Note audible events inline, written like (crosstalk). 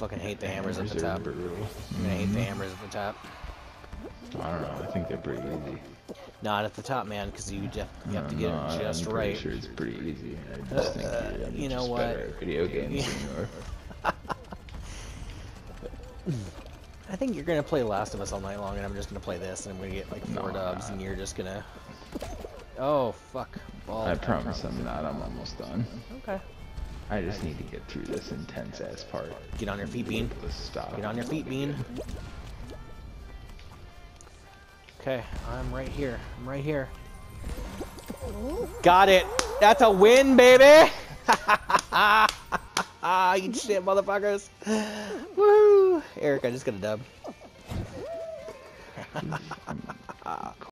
fucking hate the hammers at the top. brutal. I'm gonna hate the hammers at the top. I don't know. I think they're pretty easy. Not at the top, man, because you, just, you have to get don't it just I'm right. Pretty sure it's pretty easy. I just think Uh, you know what? video games are. (laughs) I think you're gonna play Last of Us all night long, and I'm just gonna play this, and I'm gonna get like four No, dubs, and you're just gonna. Oh fuck! Ball. I promise I'm not. I'm almost done. Okay. I just need to get through this intense ass part. Get on your feet, Bean. Let's stop. Get on your feet, Bean. Okay, I'm right here. I'm right here. Got it. That's a win, baby. (laughs) Eat shit, motherfuckers. Woo. Erik, I just got a dub. (laughs)